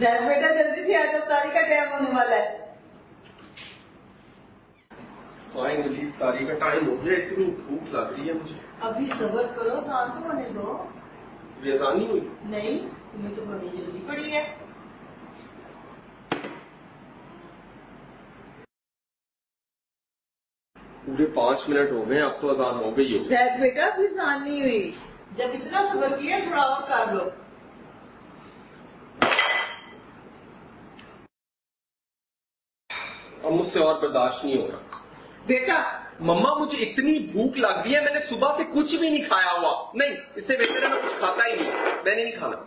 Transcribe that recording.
जैद बेटा जल्दी से आ जाओ तारी का टाइम होने वाला है। फाइनली का टाइम हो गया इतनी भूख लग रही है मुझे। अभी सबर करो शांत होने दो। हुई? नहीं तुम्हें तो बड़ी जल्दी पड़ी है। पूरे पाँच मिनट हो गए अब तो अजान हो गई हो। जैद बेटा अभी शांत नहीं हुई। जब इतना सबर किया थोड़ा और कर लो। अब मुझसे और बर्दाश्त नहीं हो रहा। बेटा। मम्मा मुझे इतनी भूख लग रही है मैंने सुबह से कुछ भी नहीं खाया हुआ। नहीं इससे बेहतर है मैं कुछ खाता ही नहीं। मैंने नहीं खाना।